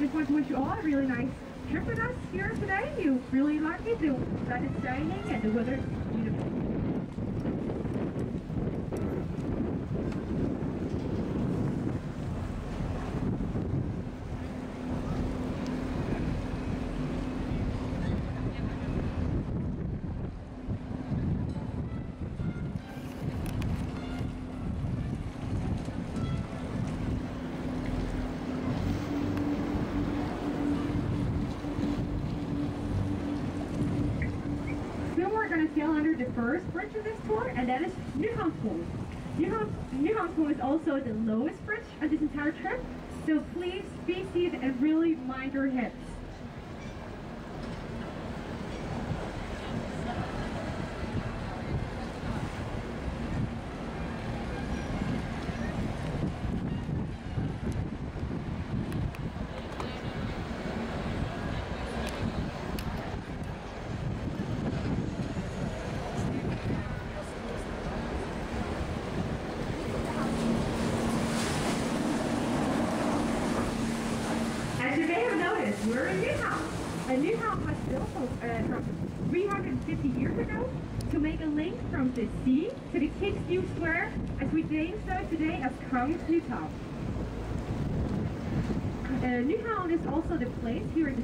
just want to wish you all a really nice trip with us here today. You really it, the sun is shining and the weather is beautiful. Soon we're going to sail under the first bridge of this tour, and that is Nyhavnsbroen. Nyhavn- Nyhavnsbroen is also the lowest bridge of this entire trip, so please be seated and really mind your hips. As you may have noticed, we're in Nyhavn. And Nyhavn was built uh, from 350 years ago to make a link from the sea to the King's New Square, as we name so today as Kongens Nytorv. Uh, Nyhavn is also the place here in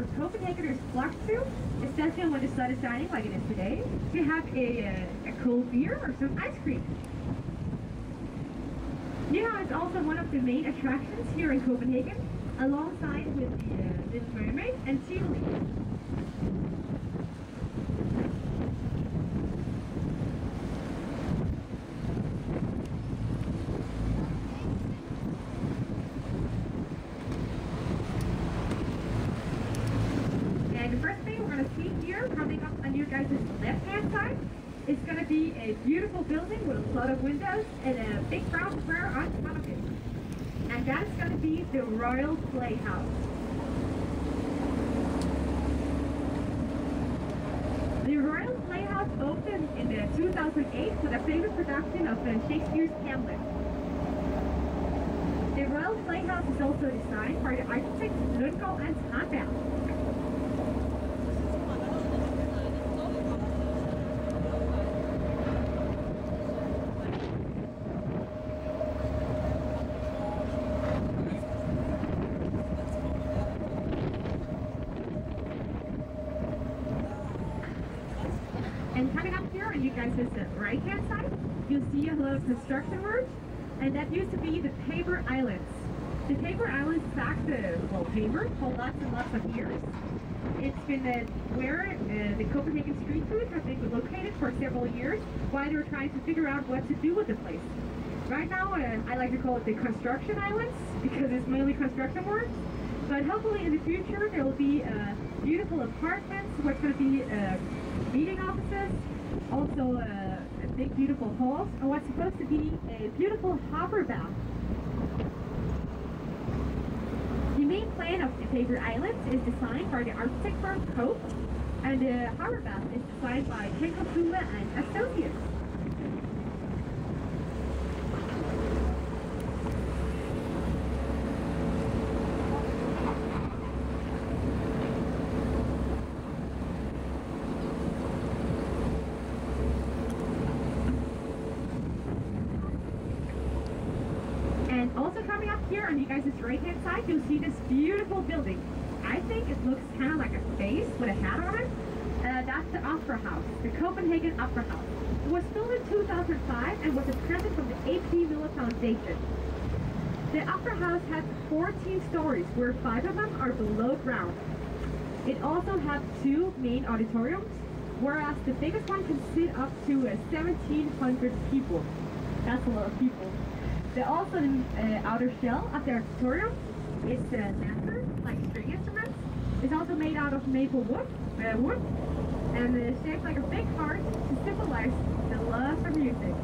the Copenhageners flock to, especially when the sun is shining like it is today, to have a, uh, a cold beer or some ice cream. Nyhavn is also one of the main attractions here in Copenhagen, alongside with the uh, Little Mermaid and Tivoli. And the first thing we're going to see here, coming your left-hand side, is going to be a beautiful building with a lot of windows and a big brown square on top of it. And that's going to be the Royal Playhouse. The Royal Playhouse opened in uh, 2008 with a famous production of uh, Shakespeare's Hamlet. The Royal Playhouse is also designed by the architects Lundgaard and Tranberg. And coming up here on you guys' uh, right hand side, you'll see a lot of construction work, and that used to be the Paper Islands. The Paper Islands back the well, paper for lots and lots of years. It's been uh, where uh, the Copenhagen street food has been located for several years while they were trying to figure out what to do with the place. Right now, uh, I like to call it the construction islands because it's mainly construction work. But hopefully in the future there will be uh, beautiful apartments, what's going to be uh, meeting offices, also uh, big beautiful halls, and what's supposed to be a beautiful harbor bath. The main plan of the Paper Islands is designed by the architect firm COBE, and the harbor bath is designed by Kengo Kuma and Associates. And also coming up here on you guys' right hand side, you'll see this beautiful building. I think it looks kind of like a face with a hat on it. Uh, that's the Opera House, the Copenhagen Opera House. It was built in 2005 and was a present from the AP Møller Foundation. The Opera House has 14 stories, where five of them are below ground. It also has two main auditoriums, whereas the biggest one can sit up to uh, 1,700 people. That's a lot of people. The also uh, outer shell of the auditorium is uh, denser, like string instruments. It's also made out of maple wood, uh, wood and it's shaped like a big heart to symbolize the love for music.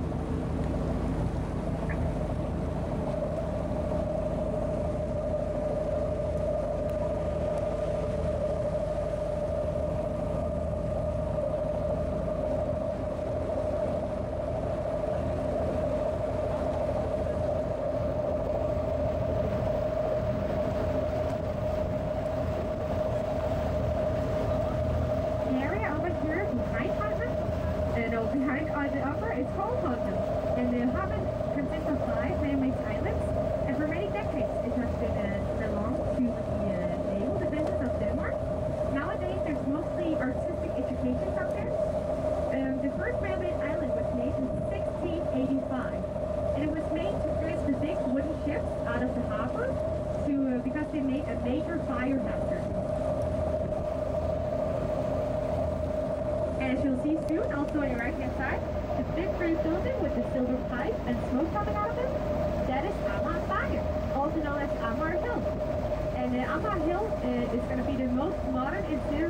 going to be the most modern interior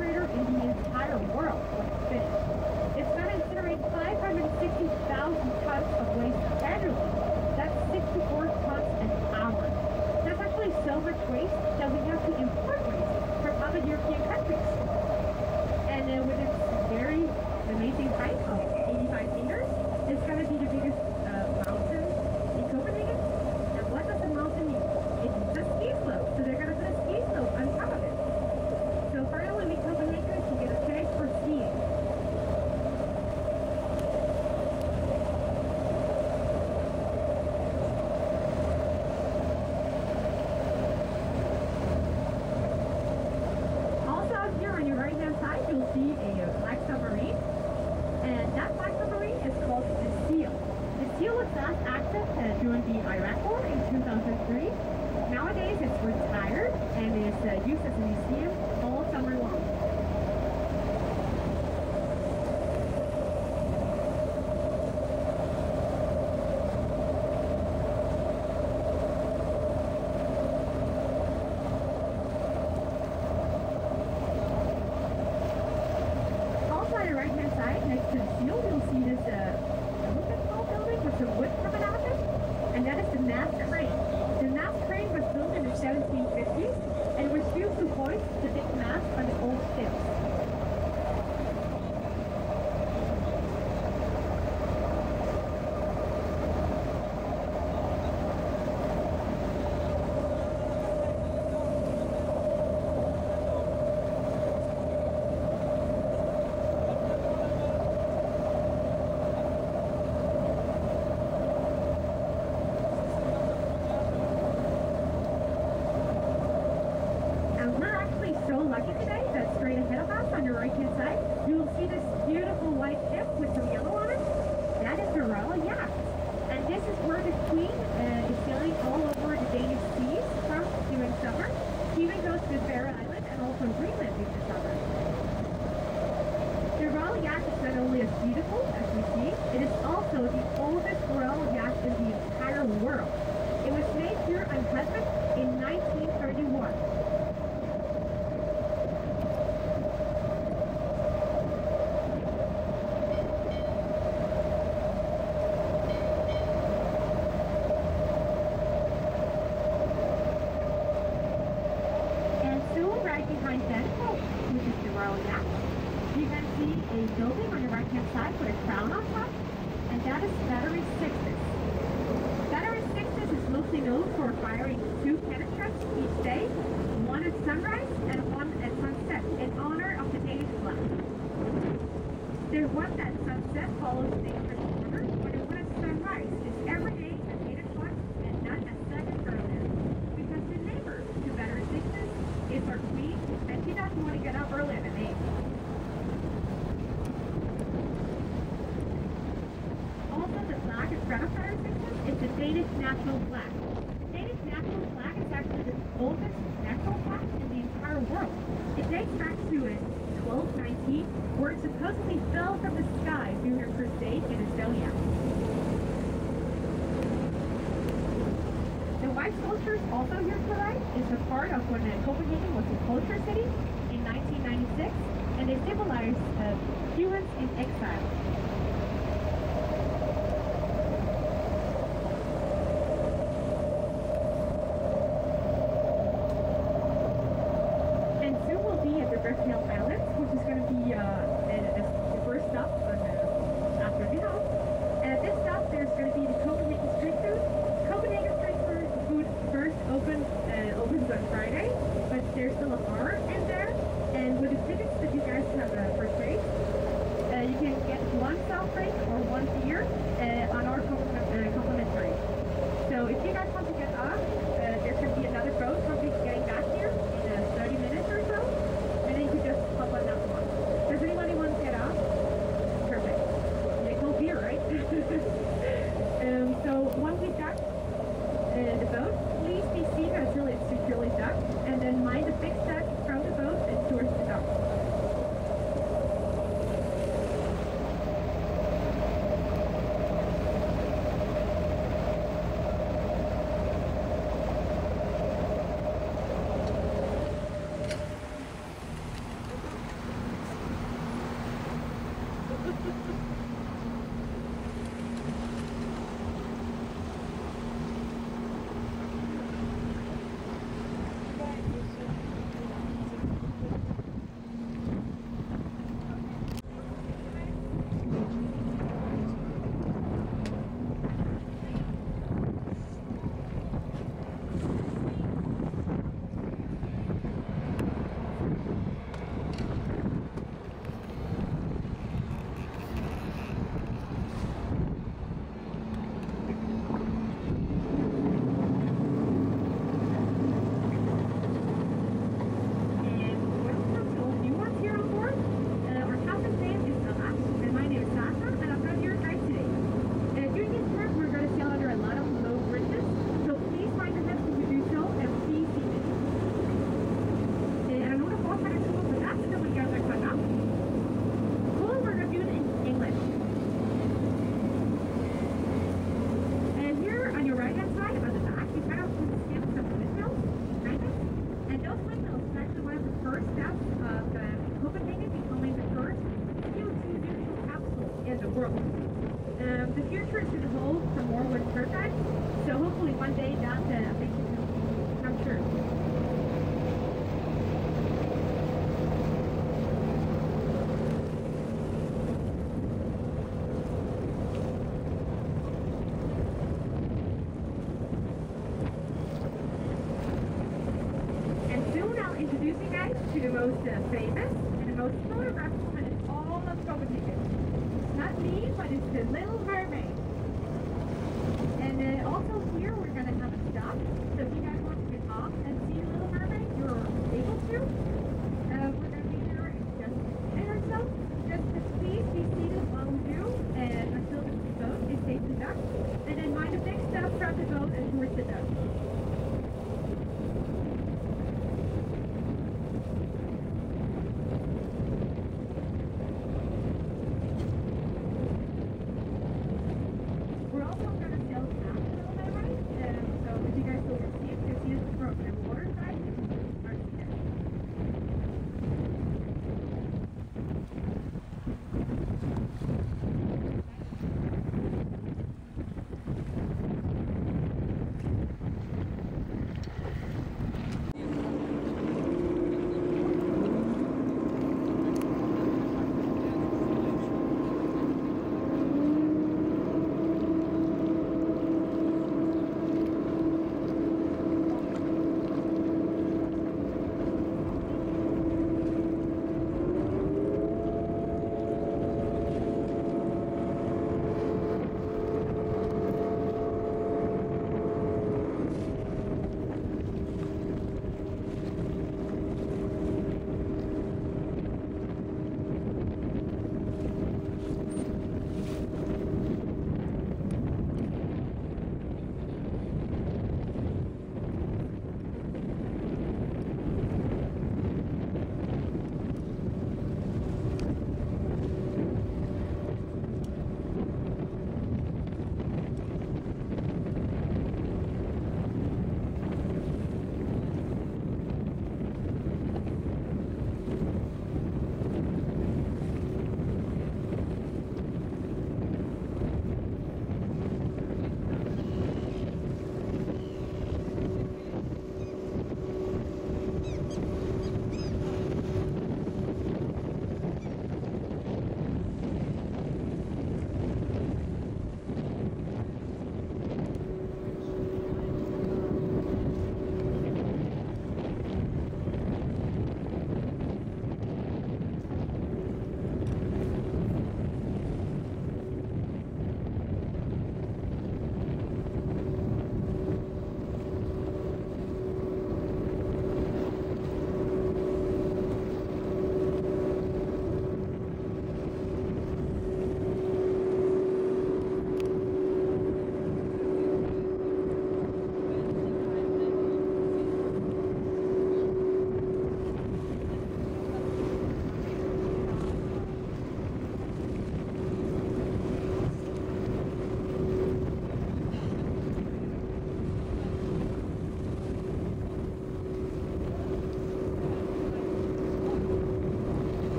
Inferno Copenhagen was a culture city in 1996 and they symbolized uh, humans in exile.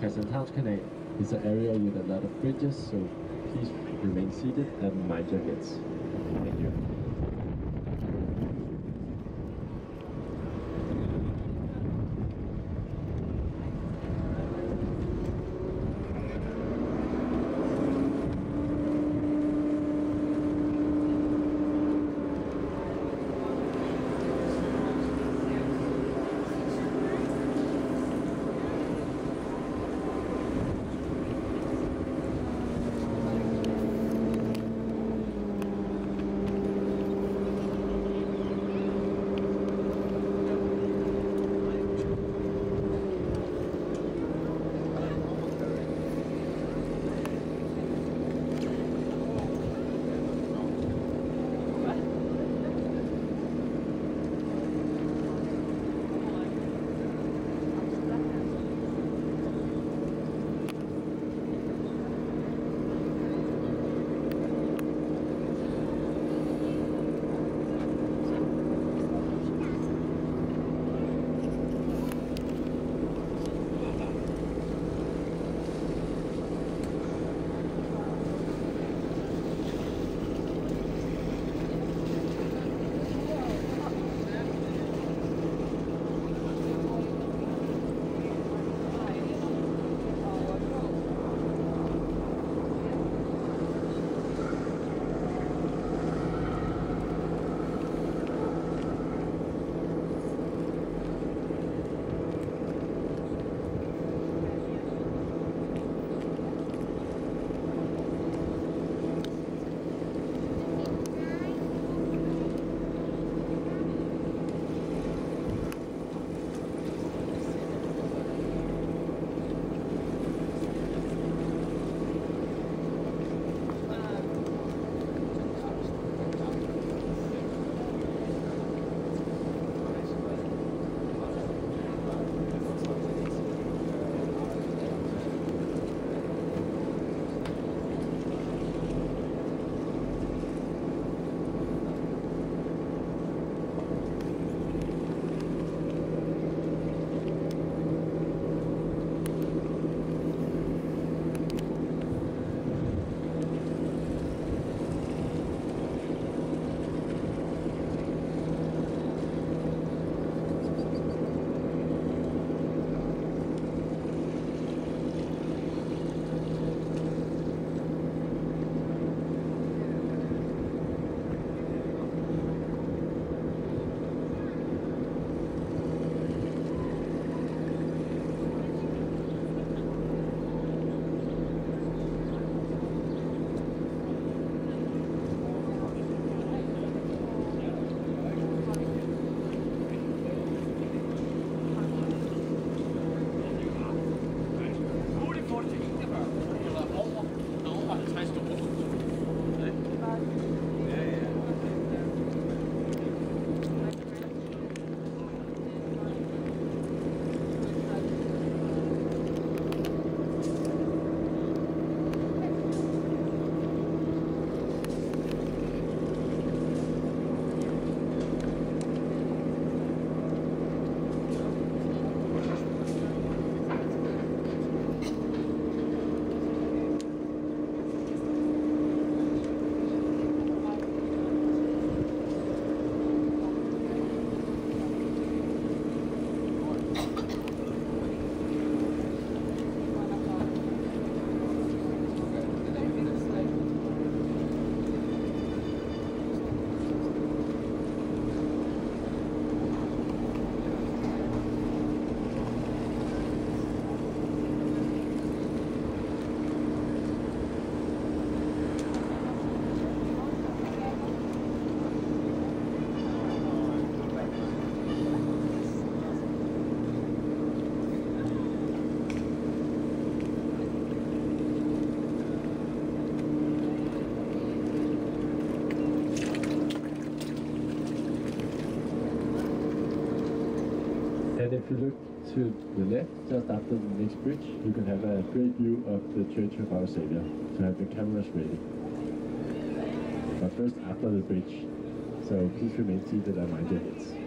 Into Christianshavnskanal. It's an area with a lot of bridges, so please remain seated and mind your heads. If you look to the left, just after the next bridge, you can have a great view of the Church of Our Savior. So have your cameras ready. But first, after the bridge. So please remain seated mind your heads.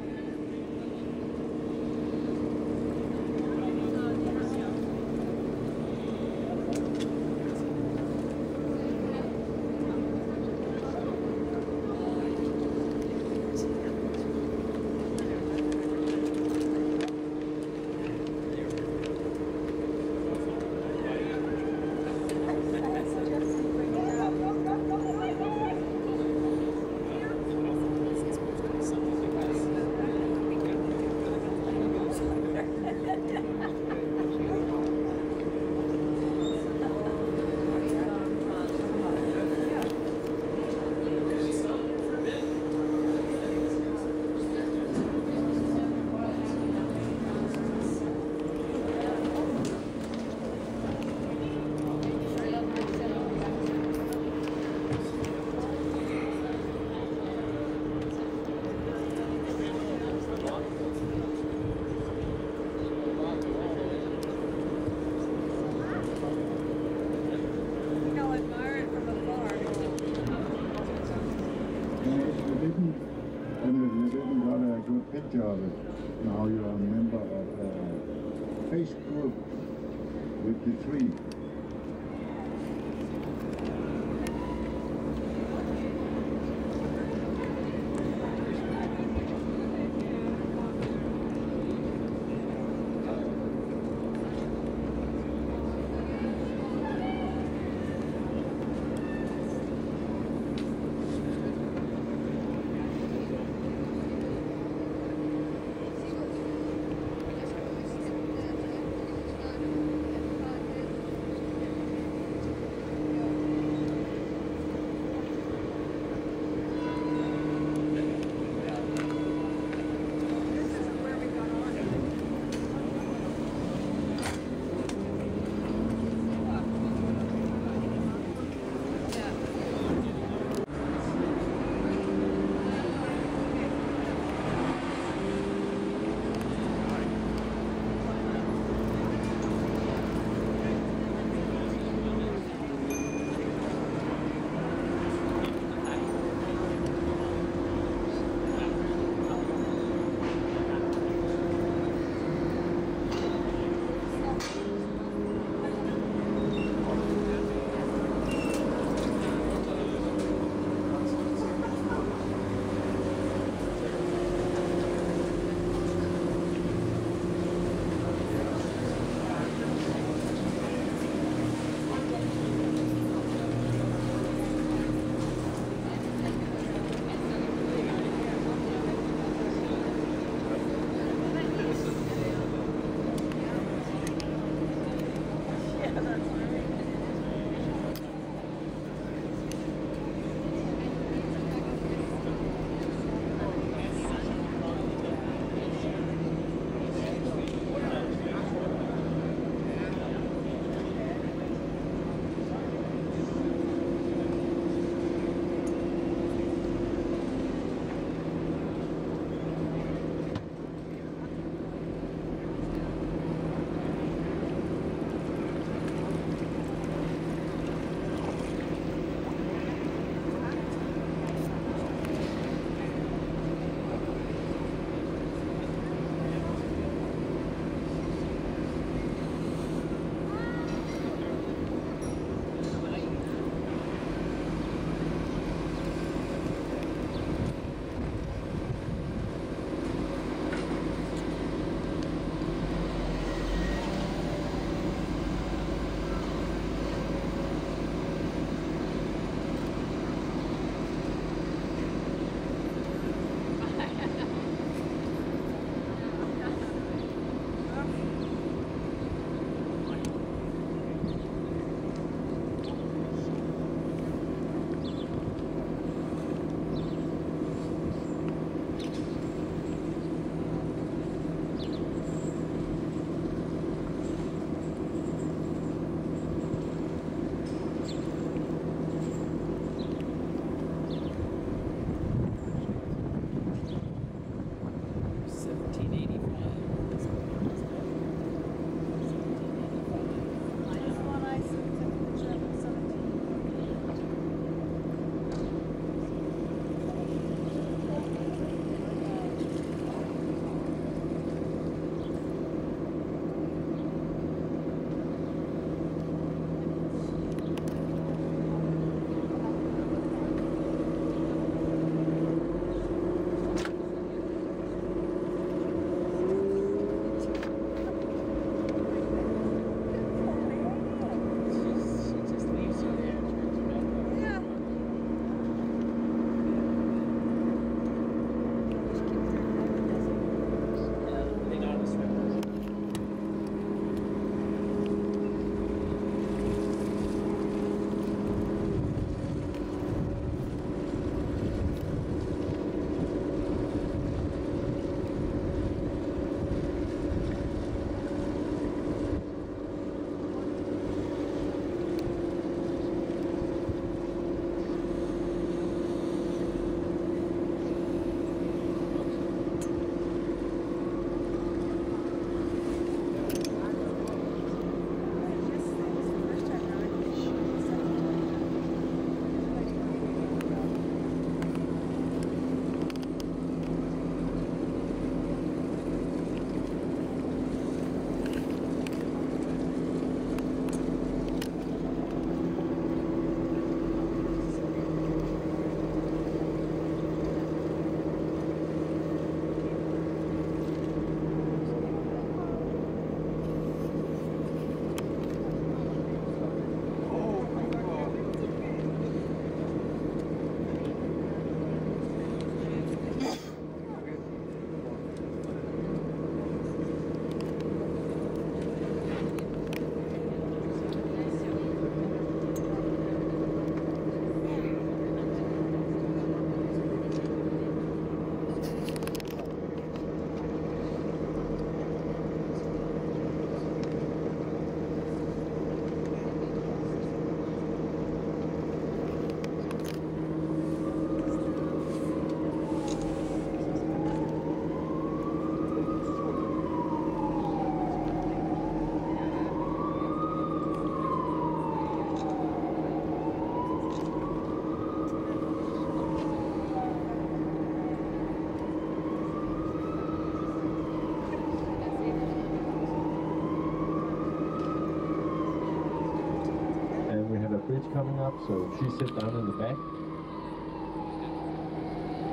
So please sit down in the back.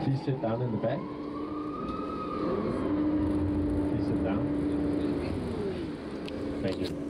Please sit down in the back. Please sit down. Thank you.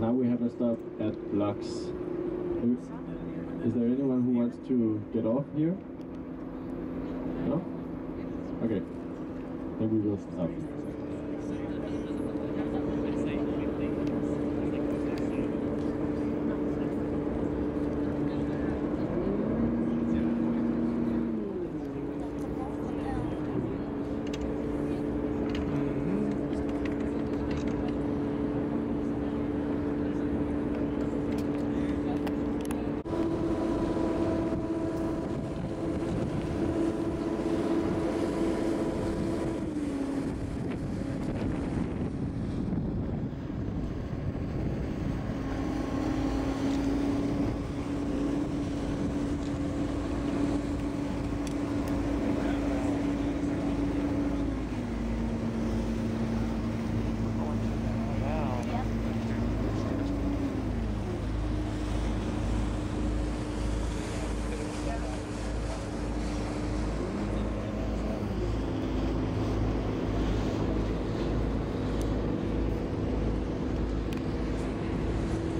Now stop at BLOX. Is there anyone who wants to get off here? No? Okay. Then we will stop.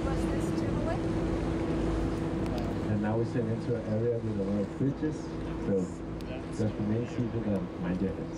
Was this Tivoli? And into an area with a lot of bridges. So just remain seated and mind your.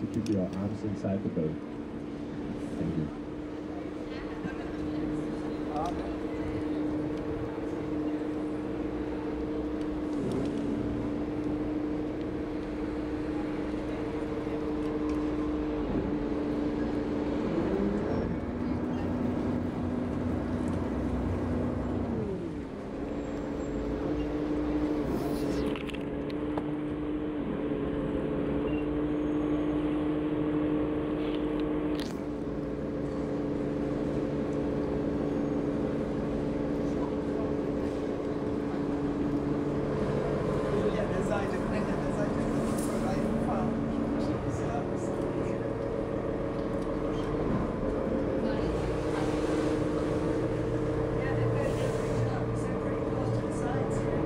To keep your arms inside the boat. Thank you. Ja, der Seite, der Seite, reinfahren. Yeah, they're good. They're pretty up, so pretty close to the sides here.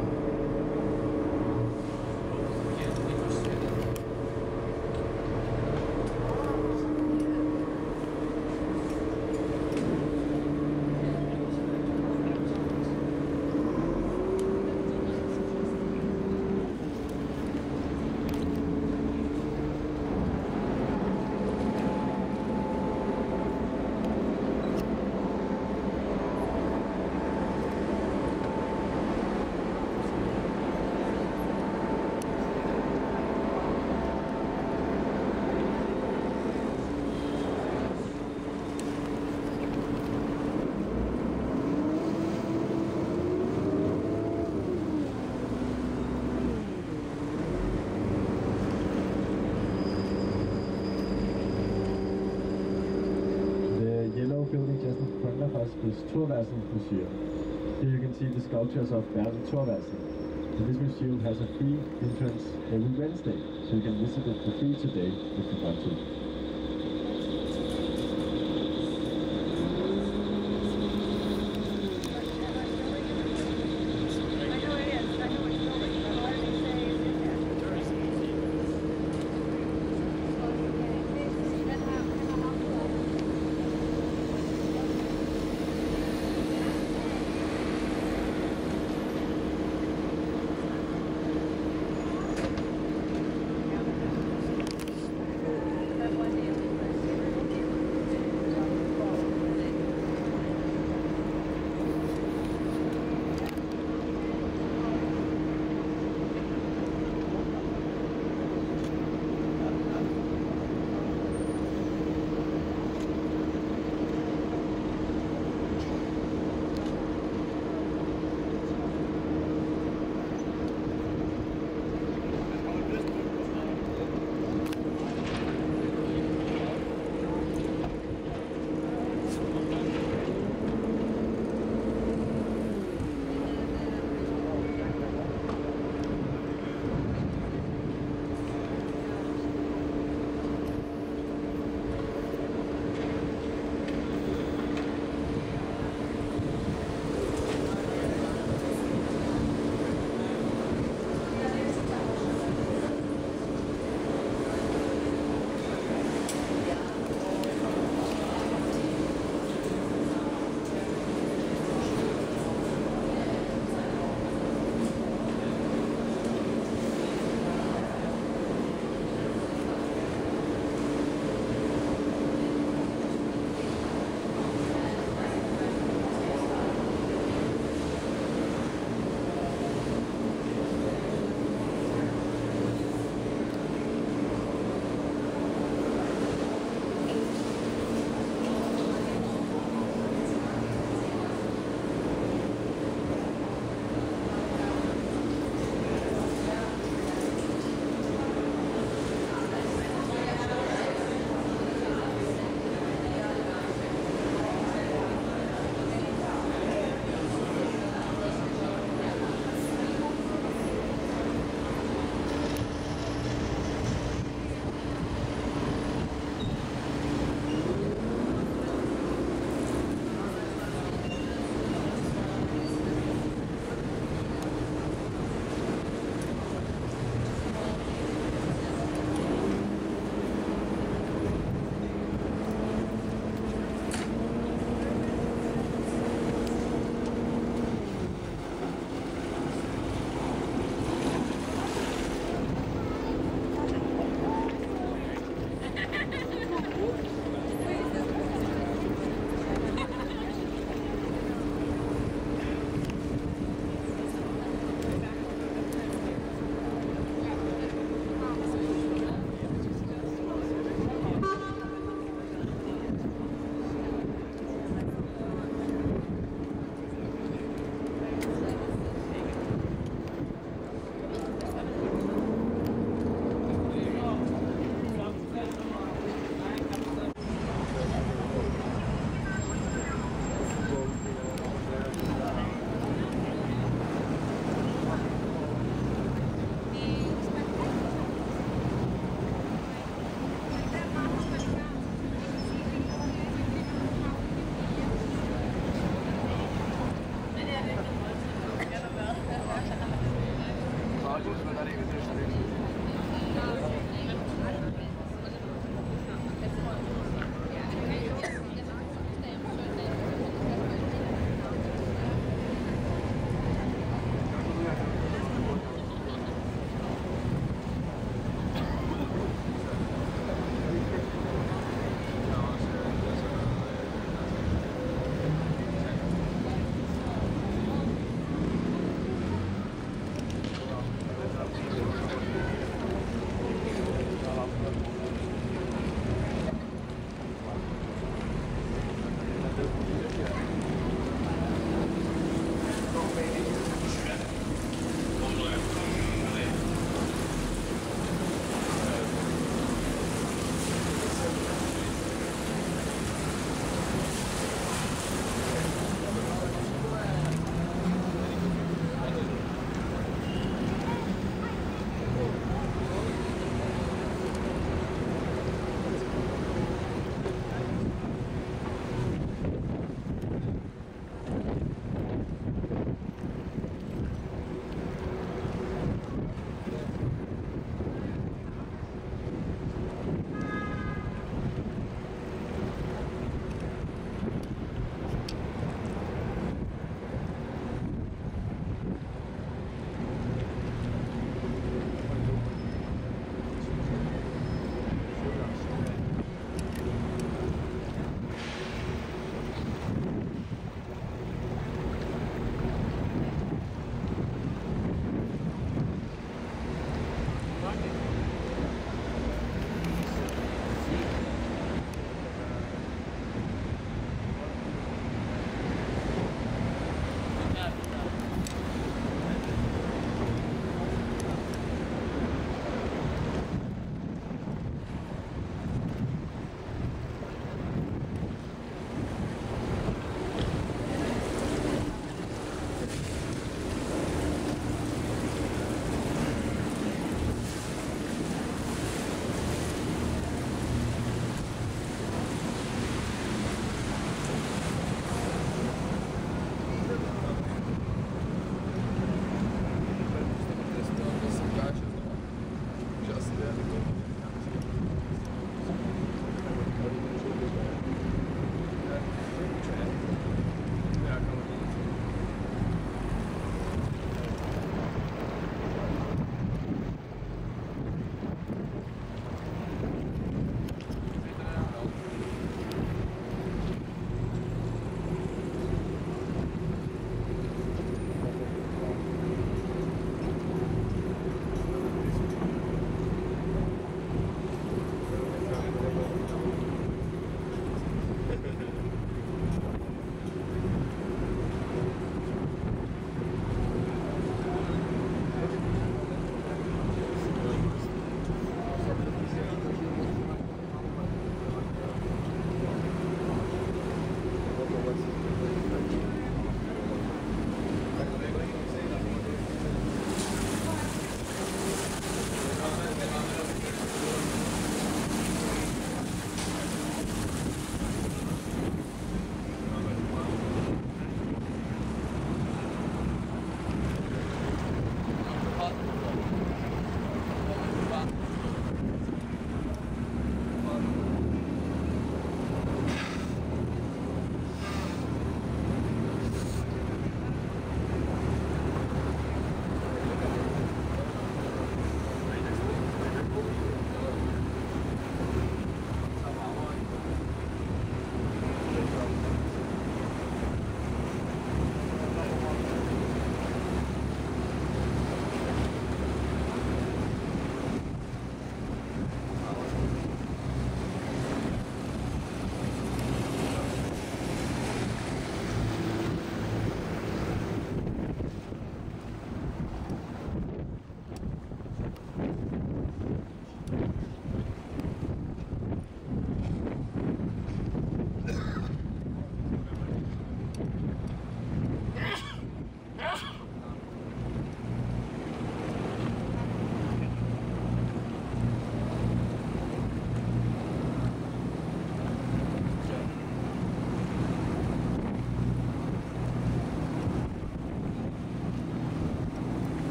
The yellow building just in front of us is Museum. Here you can see the sculptures of Bertel Thorvaldsen. And this museum has a free entrance every Wednesday, so you can visit it for free today if you want to.